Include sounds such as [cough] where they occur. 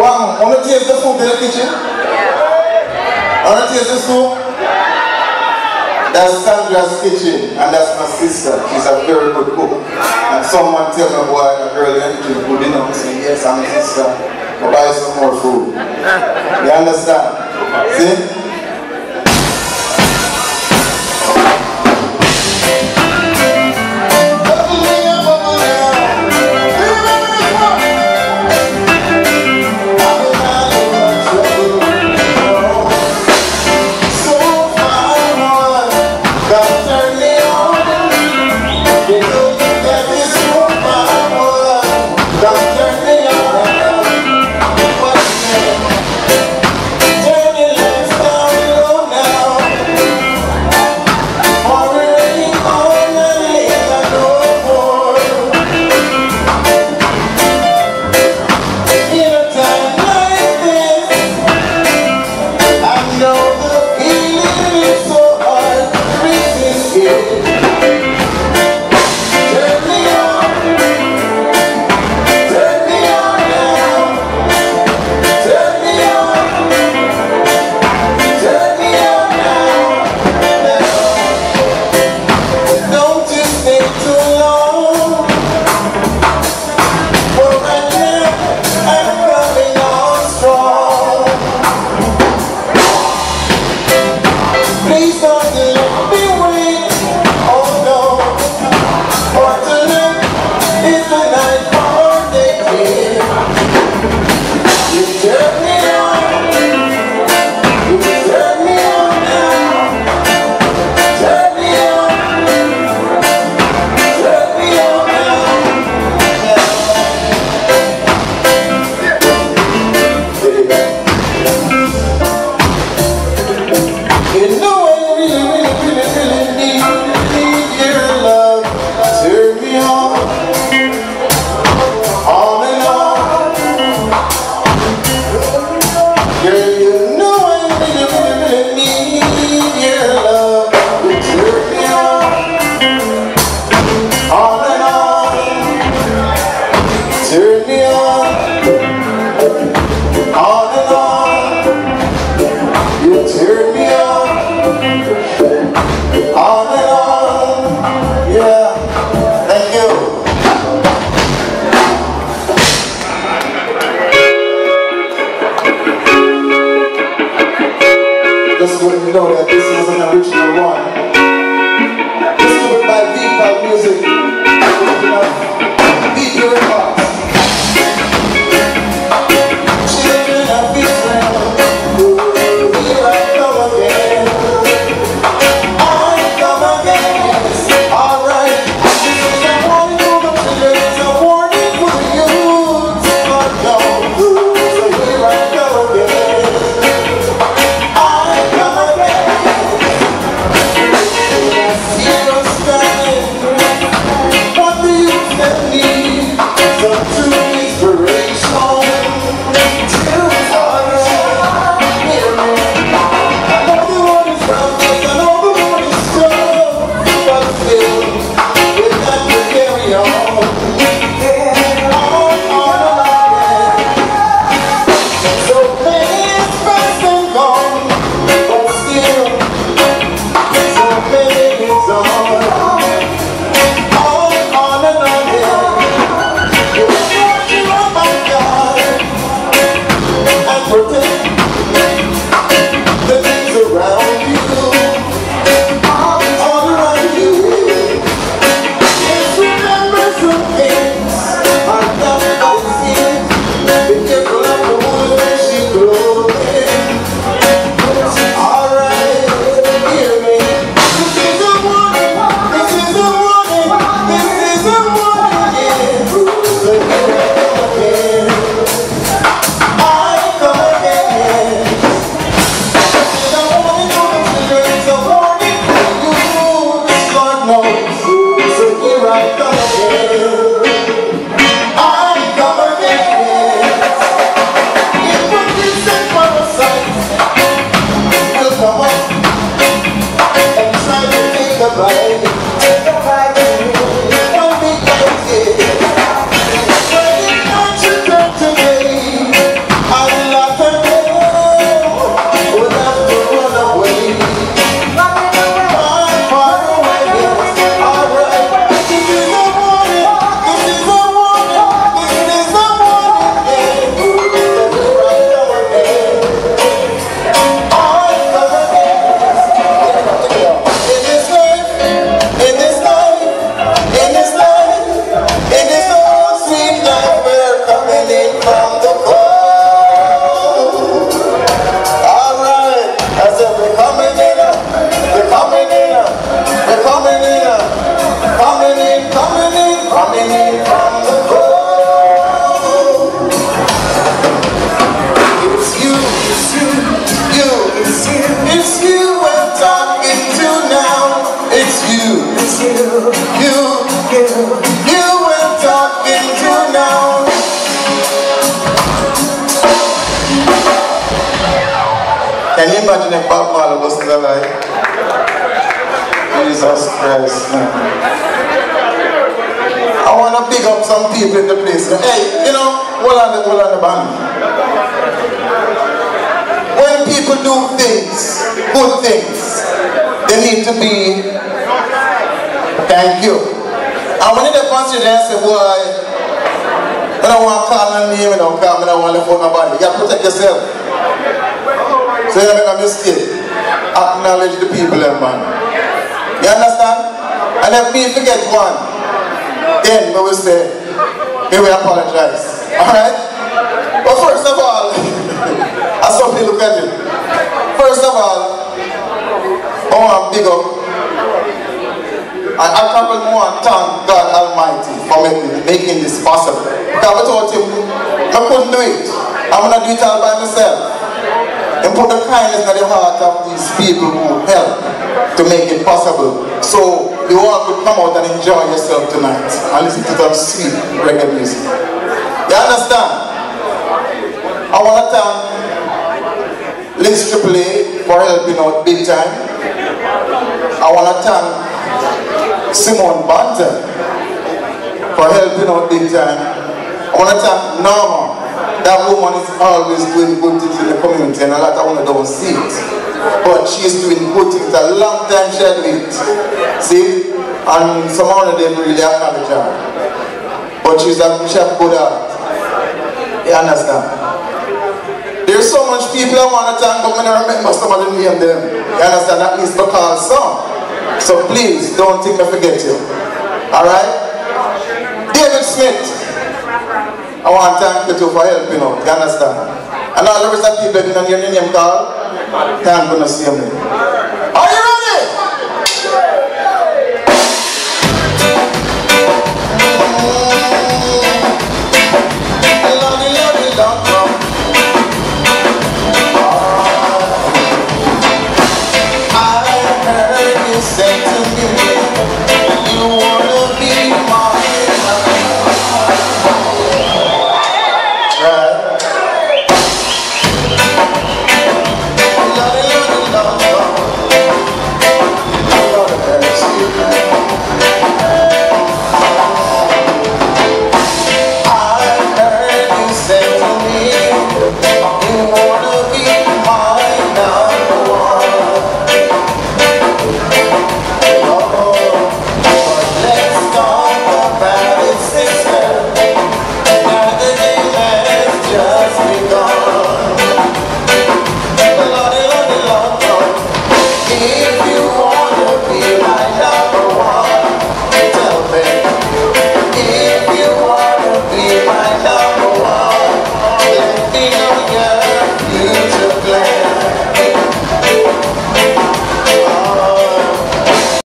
Wow, ona tinha essa fogueira aqui, tio? Ona tinha essa fogueira? That's Sandra's kitchen, and that's my sister. She's a very good cook. And someone tell me why the girl entry food, you know, I say, yes, I'm a sister. Go buy some more food. [laughs] You understand? See? Just you know that this was an original one. Coming in, coming in, coming in from the cold. It's you, it's you, you, it's you, it's you we're talking to now. It's you, it's you, you, you, you we're talking to now. Can you imagine if Bob Marley was still alive? Jesus Christ, pick up some people in the place. Hey, you know, on the, on the band. When people do things, good things, they need to be, thank you. And when they say, boy, I don't want to call my name, I don't call, I don't want to phone nobody. You got to protect yourself. So you make a mistake. Acknowledge the people, there, man. You understand? And if me forget one, then we will say, we apologize. Alright? But first of all, [laughs] as some people look at it, first of all, I want to big up and I couple more thank God Almighty for making, making this possible. Because without Him, I couldn't do it. I'm going to do it all by myself. And put the kindness in the heart of these people who help to make it possible. So you all could come out and enjoy yourself tonight and listen to some sweet reggae music. You understand? I want to thank Liz Triple A for helping out big time. I want to thank Simone Banton for helping out big time. I want to thank Norma. That woman is always doing good things in the community and a lot of women don't see it. But she's doing good things. A long time she had it. See? And some of them really acknowledge her. But she's a, have good heart. You understand? There's so much people I want to thank, but I remember some of the name them. You understand? That means because some. So please, don't think I forget you. Alright? David Smith. I want to thank you too for helping out. You understand? And all the rest of people, you your name called? Thank goodness, see me.